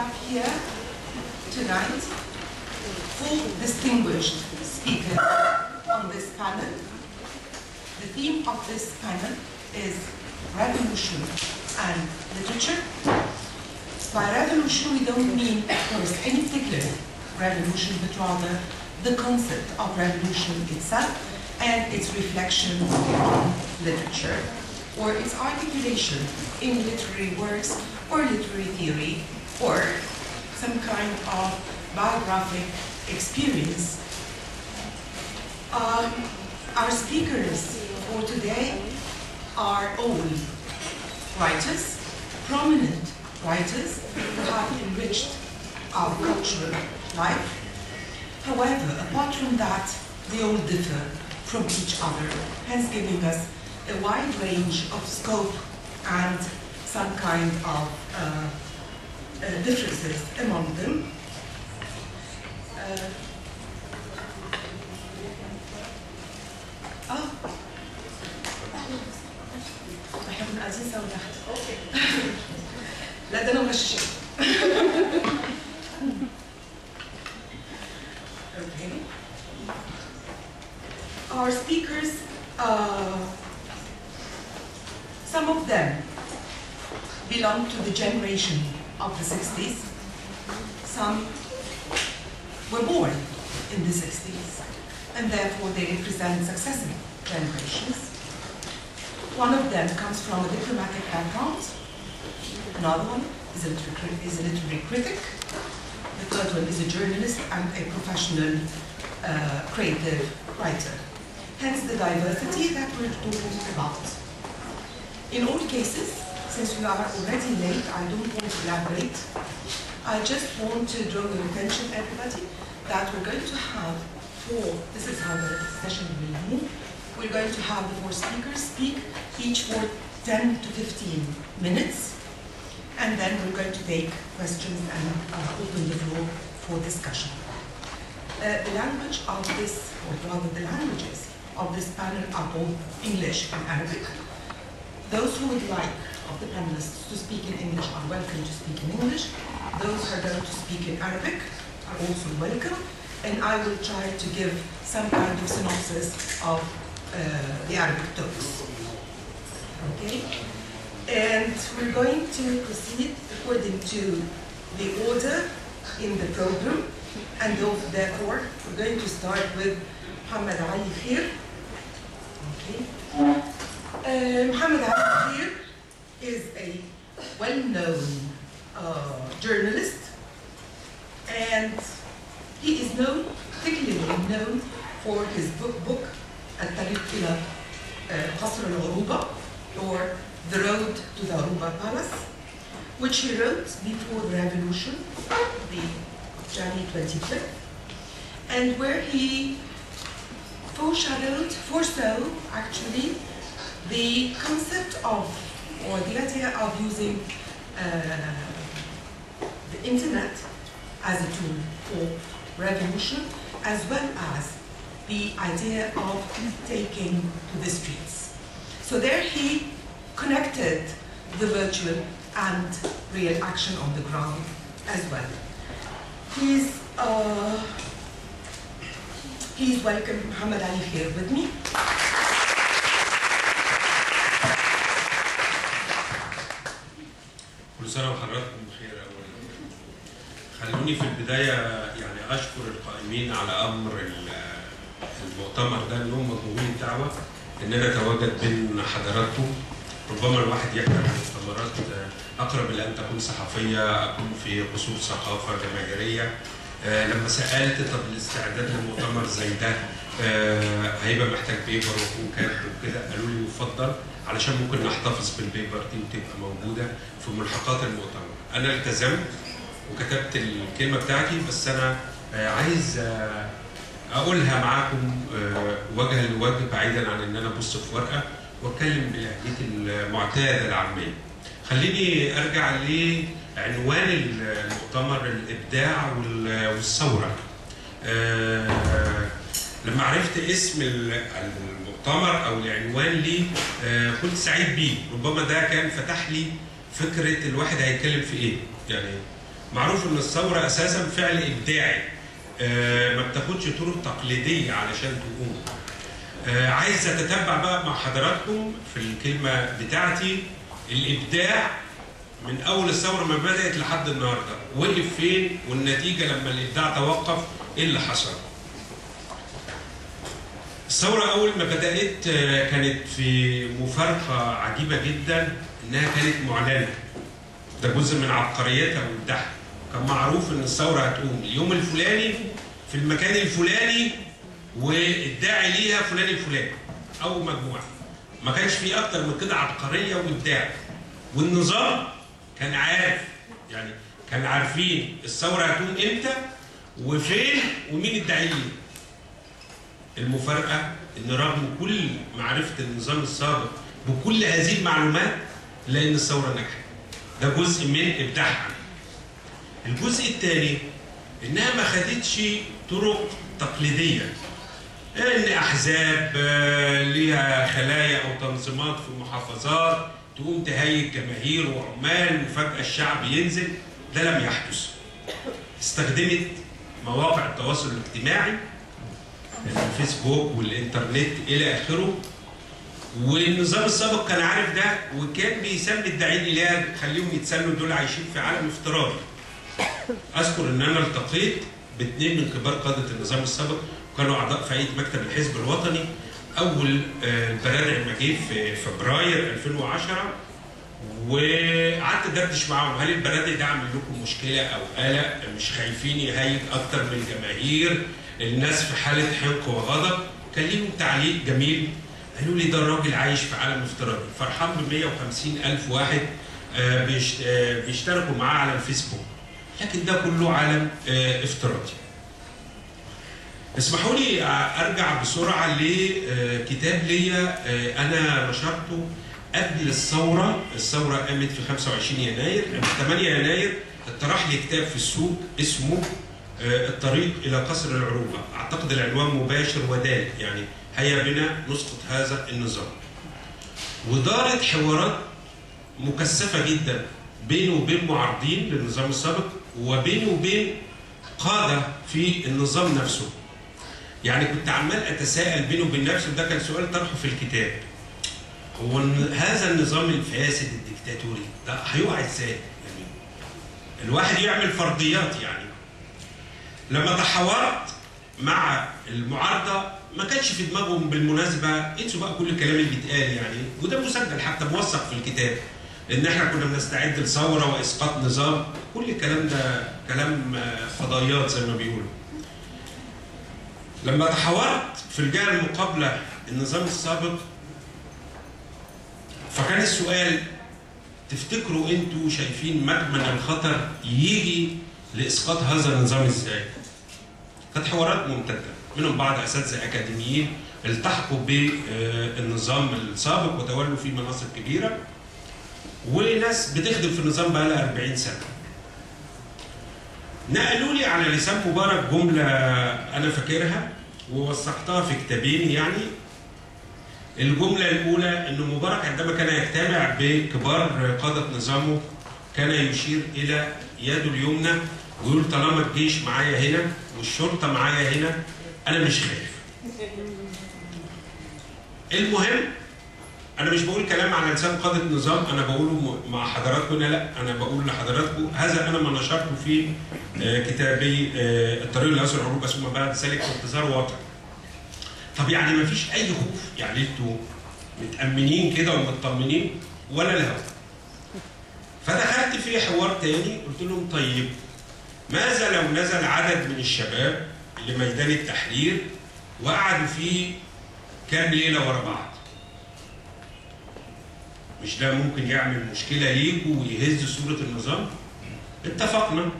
have here tonight four distinguished speakers on this panel. The theme of this panel is revolution and literature. By revolution, we don't mean, of course, any particular revolution, but rather the concept of revolution itself and its reflection in literature, or its articulation in literary works or literary theory, or some kind of biographic experience. Um, our speakers for today are all writers, prominent writers who have enriched our cultural life. However, apart from that, they all differ from each other, hence giving us a wide range of scope and some kind of uh, differences among them. Uh, oh, بحب العزيزة ولحد اوكي لا ده انا مغششه okay our speakers uh, some of them belong to the generation of the 60s some were born in the 60s and therefore they represent successive generations one of them comes from a diplomatic background. Another one is a literary, is a literary critic. The third one is a journalist and a professional uh, creative writer. Hence the diversity that we're talking about. In all cases, since we are already late, I don't want to elaborate. I just want to draw your attention, everybody, that we're going to have four, this is how the session will move. We're going to have the four speakers speak, each for 10 to 15 minutes, and then we're going to take questions and uh, open the floor for discussion. Uh, the language of this, or rather the languages of this panel are both English and Arabic. Those who would like of the panelists to speak in English are welcome to speak in English. Those who are going to speak in Arabic are also welcome. And I will try to give some kind of synopsis of uh, the Arabic talks. Okay? And we're going to proceed according to the order in the program. And therefore, we're going to start with Muhammad Ali Khair. Okay? Uh, Muhammad Ali Khair is a well-known uh, journalist. And he is known, particularly known for his book, book الطريق إلى قصر العروبة or The Road to the Aruba Palace, which he wrote before the revolution, the January 25th, and where he foreshadowed, foresaw actually, the concept of, or the idea of using uh, the internet as a tool for revolution, as well as the idea of taking to the streets. So there he connected the virtual and real action on the ground as well. Please, uh, please welcome Muhammad Ali here with me. سنة وحضراتكم بخير أولا. خلوني في البداية يعني أشكر القائمين على أمر المؤتمر ده إن هم مطلوبين الدعوة إن أنا أتواجد بين حضراتكم. ربما الواحد يحضر مؤتمرات أقرب إلى أن تكون صحفية، أكون في قصور ثقافة جماهيرية. آه لما سألت طب الاستعداد لمؤتمر زي ده آه هيبقى محتاج بيبر كاتب وكده قالوا لي يفضل علشان ممكن نحتفظ بالبيبر دي وتبقى موجودة في ملحقات المؤتمر. أنا التزمت وكتبت الكلمة بتاعتي بس أنا آه عايز أقولها معاكم وجها لوجه بعيدا عن إن أنا أبص في ورقة وأتكلم بلهجتي المعتادة العامية. خليني أرجع لعنوان المؤتمر الإبداع والثورة. لما عرفت اسم المؤتمر أو العنوان ليه كنت سعيد بيه. ربما ده كان فتح لي فكرة الواحد هيتكلم في إيه. يعني معروف إن الثورة أساسا فعل إبداعي. آه، ما بتاخدش طرق تقليدية علشان تقوم. آه، عايز أتتبع بقى مع حضراتكم في الكلمة بتاعتي. الإبداع من أول الثورة ما بدأت لحد النهارده. وقف فين؟ والنتيجة لما الإبداع توقف إيه اللي حصل؟ الثورة أول ما بدأت آه، كانت في مفارقة عجيبة جدا إنها كانت معلنة. ده جزء من عبقريتها وابداعها كان معروف إن الثورة هتقوم. اليوم الفلاني في المكان الفلاني والداعي ليها فلان الفلاني. أو مجموعة. ما كانش في أكتر من كده عبقرية وإبداع. والنظام كان عارف يعني كان عارفين الثورة هتقوم إمتى وفين ومين الداعي ليها المفارقة إن رغم كل معرفة النظام السابق بكل هذه المعلومات لأن الثورة نجحت. ده جزء من إبداعها. الجزء الثاني إنها ما خدتش طرق تقليدية. إن أحزاب آه، ليها خلايا أو تنظيمات في المحافظات تقوم تهيج جماهير وعمال وفجأة الشعب ينزل ده لم يحدث. استخدمت مواقع التواصل الاجتماعي الفيسبوك والإنترنت إلى آخره والنظام السابق كان عارف ده وكان بيسمي الداعين اليها خليهم يتسلوا دول عايشين في عالم افتراضي. أذكر إن أنا التقيت باثنين من كبار قادة النظام السابق كانوا أعضاء في مكتب الحزب الوطني أول آه، البرادع ما جه في فبراير 2010 وقعدت ادردش معاهم هل البرادع ده عامل لكم مشكلة أو قلق؟ مش خايفين يهيج أكتر من الجماهير؟ الناس في حالة حنق وغضب؟ كان ليهم تعليق جميل. قالوا لي ده الراجل عايش في عالم افتراضي. فرحان ب 150 ألف واحد آه، آه، بيشتركوا معاه على الفيسبوك. لكن ده كله عالم افتراضي. اسمحوا لي أرجع بسرعة لكتاب ليا أنا نشرته قبل الثورة، الثورة قامت في 25 يناير، في 8 يناير اتطرح لي كتاب في السوق اسمه آه، الطريق إلى قصر العروبة، أعتقد العنوان مباشر ودال يعني هيا بنا نسقط هذا النظام. ودارت حوارات مكثفة جدا بينه وبين معارضين للنظام السابق وبينه وبين قادة في النظام نفسه. يعني كنت عمال أتساءل بينه وبين نفسي وده كان سؤال طرحه في الكتاب. هو هذا النظام الفاسد الدكتاتوري ده هيقع إزاي؟ يعني الواحد يعمل فرضيات يعني. لما تحاورت مع المعارضة ما كانش في دماغهم بالمناسبة انسوا بقى كل الكلام اللي بيتقال يعني وده مسجل حتى موثق في الكتاب ان إحنا كنا بنستعد لثورة وإسقاط نظام كل الكلام ده كلام فضائيات زي ما بيقولوا. لما تحاورت في الجهه المقابله النظام السابق فكان السؤال تفتكروا أنتوا شايفين مكمن الخطر يجي لإسقاط هذا النظام إزاي؟ كانت حوارات ممتدة منهم بعض أساتذة أكاديميين التحقوا بالنظام السابق وتولوا فيه مناصب كبيرة وناس بتخدم في النظام بقى لها 40 سنة. نقلوا لي على لسان مبارك جملة أنا فاكرها ووثقتها في كتابين يعني الجملة الأولى إن مبارك عندما كان يجتمع بكبار قادة نظامه كان يشير إلى يده اليمنى ويقول طالما الجيش معايا هنا والشرطة معايا هنا أنا مش خايف. المهم أنا مش بقول كلام على لسان قادة النظام أنا بقوله مع حضراتكم لأ أنا بقول لحضراتكم هذا أنا ما نشرته في آه، كتابي آه، الطريق لاسر العروبه ثم بعد ذلك انتظار واقع. طب يعني ما فيش أي خوف يعني أنتوا متأمنين كده ومطمنين ولا الهوا. فدخلت في حوار تاني قلت لهم طيب ماذا لو نزل عدد من الشباب لميدان التحرير وقعدوا فيه كام ليلة ورا بعض؟ مش ده ممكن يعمل مشكلة ليكوا ويهز صورة النظام؟ اتفقنا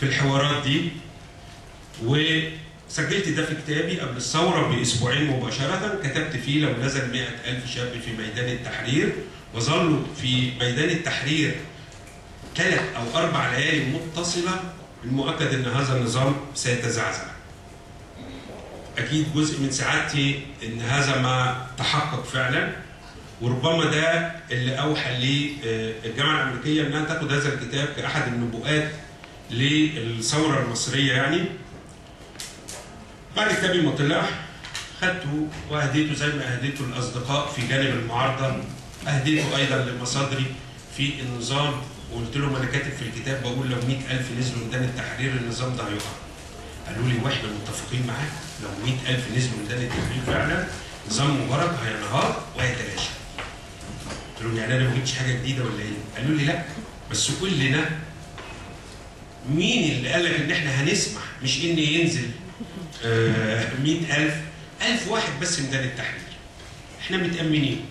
في الحوارات دي. وسجلت ده في كتابي قبل الثورة بأسبوعين مباشرة. كتبت فيه لو نزل مئة ألف شاب في ميدان التحرير. وظلوا في ميدان التحرير ثلاث أو أربع ليالي متصلة المؤكد أن هذا النظام سيتزعزع. أكيد جزء من سعادتي أن هذا ما تحقق فعلا. وربما ده اللي أوحى للجامعه الأمريكية إنها تاخد هذا الكتاب كأحد النبوءات للثورة المصرية يعني. بعد كتابي ما طلع خدته وأهديته زي ما اهديته الأصدقاء في جانب المعارضة أهديته أيضا لمصادري في النظام وقلت لهم أنا كاتب في الكتاب بقول لو 100000 نزلوا ميدان التحرير النظام ده هيقع. قالوا لي وإحنا متفقين معاك لو 100000 نزلوا ميدان التحرير فعلا نظام مبارك هينهار وهيتلاشى. قلت لهم يعني أنا ما جبتش حاجة جديدة ولا إيه؟ قالوا لي لأ. بس قول لنا مين اللي قال لك إن إحنا هنسمح؟ مش إن ينزل آه 100000 1000 واحد بس ميدان التحرير. إحنا متأمنين.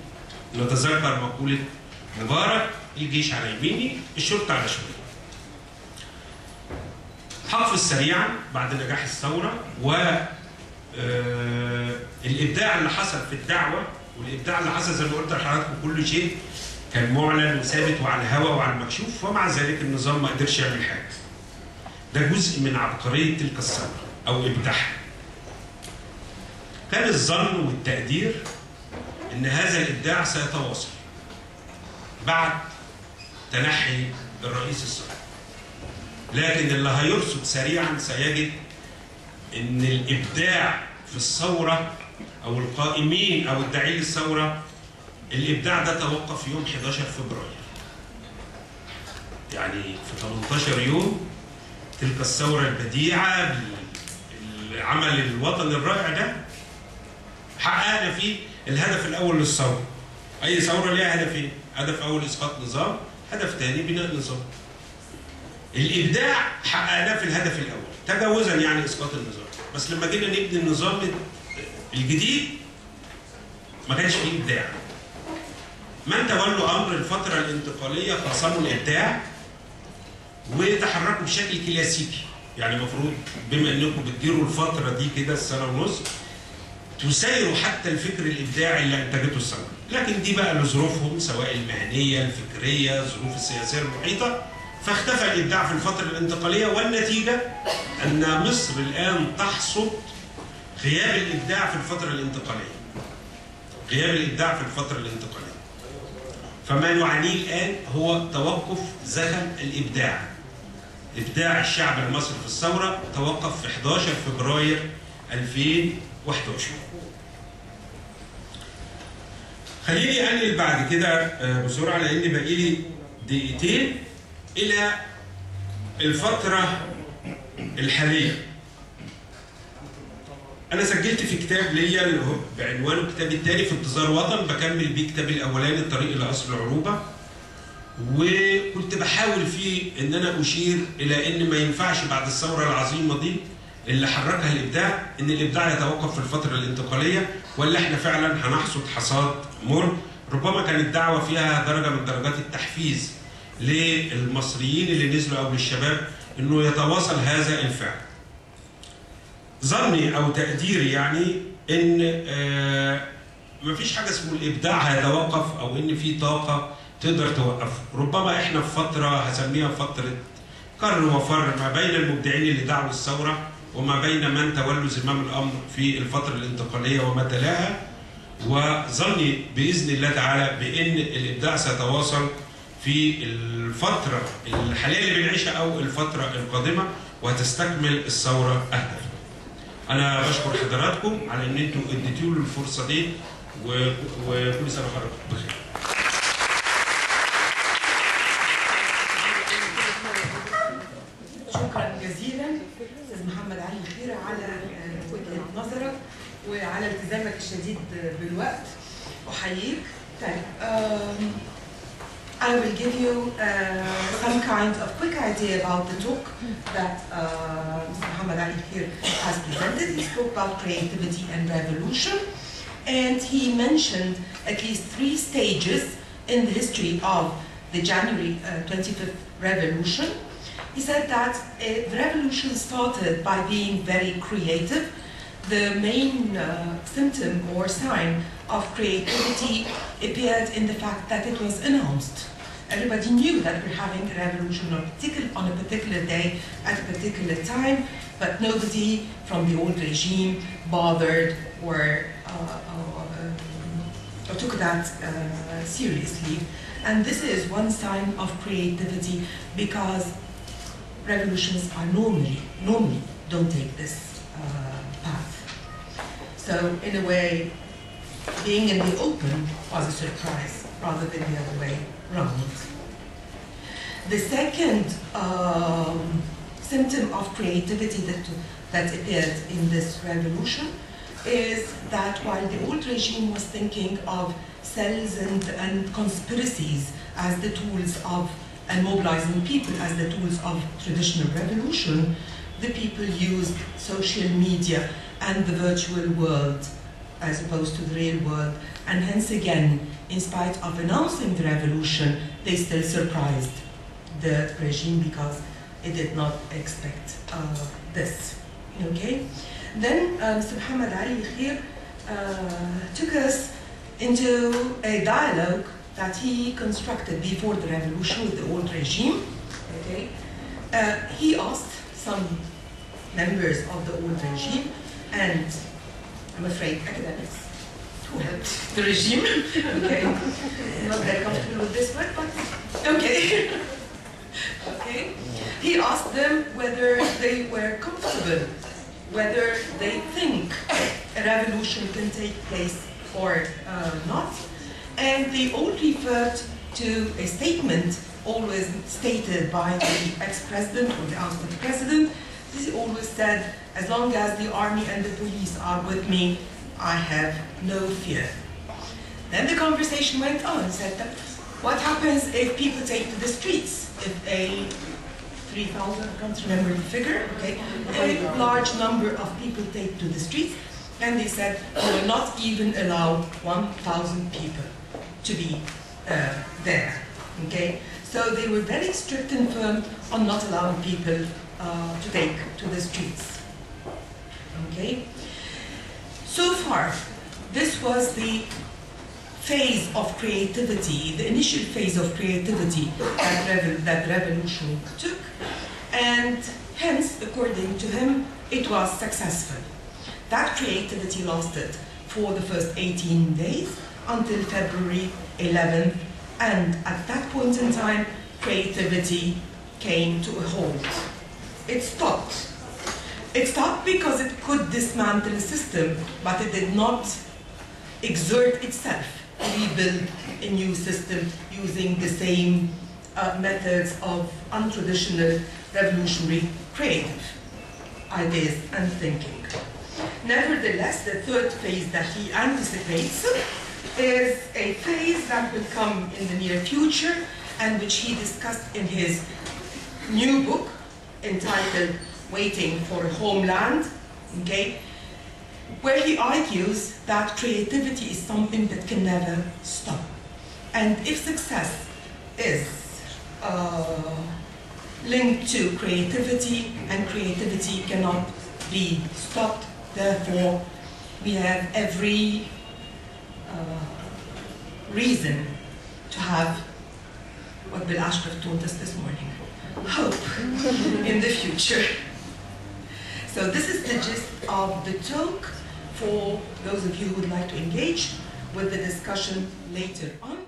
نتذكر مقولة مبارك الجيش على يميني الشرطة على شمالي. حقفز سريعا بعد نجاح الثورة و آه، الإبداع اللي حصل في الدعوة والإبداع اللي حصل زي ما قلت لحضراتكم كل شيء كان معلن وثابت وعلى الهواء وعلى المكشوف ومع ذلك النظام ما قدرش يعمل حاجة. ده جزء من عبقرية تلك الثورة أو إبداعها. كان الظن والتقدير إن هذا الإبداع سيتواصل بعد تنحي الرئيس السابق. لكن اللي هيرصد سريعا سيجد إن الإبداع في الثورة أو القائمين أو الداعين للثورة الإبداع ده توقف يوم 11 فبراير. يعني في 18 يوم تلك الثورة البديعة العمل الوطني الرائع ده حققنا فيه الهدف الأول للثورة. أي ثورة ليها هدفين، هدف أول إسقاط نظام، هدف ثاني بناء نظام. الإبداع حققناه في الهدف الأول تجاوزا يعني إسقاط النظام بس لما جينا نبني النظام الجديد ما كانش فيه ابداع. من تولوا أمر الفترة الانتقالية خاصموا الإبداع وتحركوا بشكل كلاسيكي. يعني المفروض بما إنكم بتديروا الفترة دي كده السنة ونص تسيروا حتى الفكر الإبداعي اللي أنتجته الثوره لكن دي بقى لظروفهم سواء المهنية الفكرية الظروف السياسية المحيطة. فاختفى الإبداع في الفترة الانتقالية والنتيجة أن مصر الآن تحصد غياب الإبداع في الفترة الانتقالية. غياب الإبداع في الفترة الانتقالية. فما نعانيه الان هو توقف زخم الإبداع. إبداع الشعب المصري في الثورة توقف في 11 فبراير 2011. خليني انقل بعد كده بسرعة لأن باقي لي دقيقتين إلى الفترة الحالية أنا سجلت في كتاب ليا اللي هو بعنوانه كتابي التاني في انتظار وطن بكمل بيه كتابي الأولاني الطريق إلى أصل العروبه وكنت بحاول فيه إن أنا أشير إلى إن ما ينفعش بعد الثورة العظيمة دي اللي حركها الإبداع إن الإبداع يتوقف في الفترة الانتقالية ولا إحنا فعلا هنحصد حصاد مر ربما كانت دعوة فيها درجة من درجات التحفيز للمصريين اللي نزلوا أو للشباب إنه يتواصل هذا الفعل. ظني أو تقديري يعني إن آه مفيش حاجة اسمه الإبداع هيتوقف أو إن في طاقة تقدر توقفه، ربما إحنا في فترة هسميها فترة كر وفر ما بين المبدعين اللي دعوا الثورة وما بين من تولوا زمام الأمر في الفترة الانتقالية وما تلاها وظني بإذن الله تعالى بإن الإبداع سيتواصل في الفترة الحالية اللي بنعيشها أو الفترة القادمة وهتستكمل الثورة أهدافها. أنا بشكر حضراتكم على إن أنتوا اديتوا لي الفرصة دي وكل سنة وحضراتكم بخير. شكرا جزيلا أستاذ محمد علي خيرة على وجهه نظرك وعلى التزامك الشديد بالوقت أحييك طيب I will give you uh, some kind of quick idea about the talk that uh. Muhammad Ali here has presented. He spoke about creativity and revolution, and he mentioned at least three stages in the history of the January uh, 25th revolution. He said that uh, the revolution started by being very creative. The main uh, symptom or sign of creativity appeared in the fact that it was announced. Everybody knew that we're having a revolution on a particular day at a particular time, but nobody from the old regime bothered or uh, uh, or took that uh, seriously. And this is one sign of creativity because revolutions are normally, normally don't take this uh, path. So in a way, being in the open was a surprise rather than the other way round. The second um, symptom of creativity that, that appeared in this revolution is that while the old regime was thinking of cells and, and conspiracies as the tools of and mobilizing people as the tools of traditional revolution, the people used social media and the virtual world as opposed to the real world. And hence again, in spite of announcing the revolution, they still surprised the regime because it did not expect uh, this. Okay? Then um, Mr. Muhammad Ali Khair uh, took us into a dialogue that he constructed before the revolution with the old regime. Okay? Uh, he asked some members of the old regime and I'm afraid academics who helped the regime. okay, not very comfortable with this word, but okay. okay. He asked them whether they were comfortable, whether they think a revolution can take place or uh, not, and they all referred to a statement always stated by the ex-president or the ousted president. He always said, as long as the army and the police are with me, I have no fear. Then the conversation went on, said that what happens if people take to the streets? If a 3,000, I can't remember the figure, okay, a large number of people take to the streets, and they said, we will not even allow 1,000 people to be uh, there, okay? So they were very strict and firm on not allowing people uh, to take to the streets. Okay? So far, this was the phase of creativity, the initial phase of creativity that, that revolution took, and hence, according to him, it was successful. That creativity lasted for the first 18 days until February 11th, and at that point in time, creativity came to a halt. It stopped. It stopped because it could dismantle the system, but it did not exert itself, rebuild a new system using the same uh, methods of untraditional, revolutionary, creative ideas and thinking. Nevertheless, the third phase that he anticipates is a phase that will come in the near future and which he discussed in his new book entitled Waiting for a Homeland, okay, where he argues that creativity is something that can never stop. And if success is uh, linked to creativity and creativity cannot be stopped, therefore we have every uh, reason to have what Bill Ashcroft told us this morning, hope in the future. So this is the gist of the talk for those of you who would like to engage with the discussion later on.